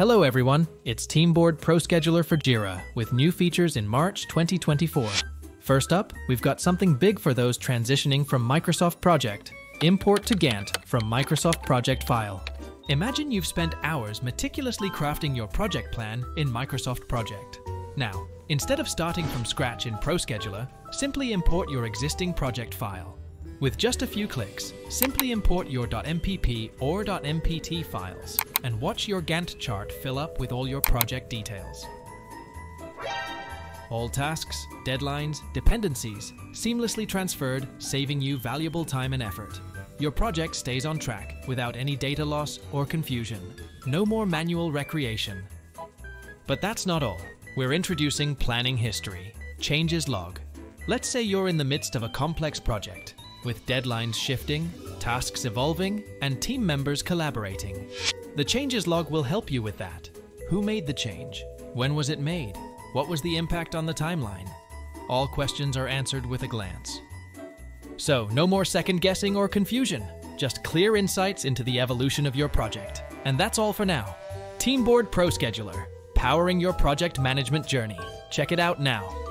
Hello everyone, it's TeamBoard ProScheduler for Jira with new features in March 2024. First up, we've got something big for those transitioning from Microsoft Project. Import to Gantt from Microsoft Project File. Imagine you've spent hours meticulously crafting your project plan in Microsoft Project. Now, instead of starting from scratch in ProScheduler, simply import your existing project file. With just a few clicks, simply import your .mpp or .mpt files and watch your Gantt chart fill up with all your project details. All tasks, deadlines, dependencies seamlessly transferred, saving you valuable time and effort. Your project stays on track without any data loss or confusion. No more manual recreation. But that's not all. We're introducing Planning History, Changes Log. Let's say you're in the midst of a complex project with deadlines shifting, tasks evolving, and team members collaborating. The changes log will help you with that. Who made the change? When was it made? What was the impact on the timeline? All questions are answered with a glance. So, no more second guessing or confusion, just clear insights into the evolution of your project. And that's all for now. TeamBoard ProScheduler, powering your project management journey. Check it out now.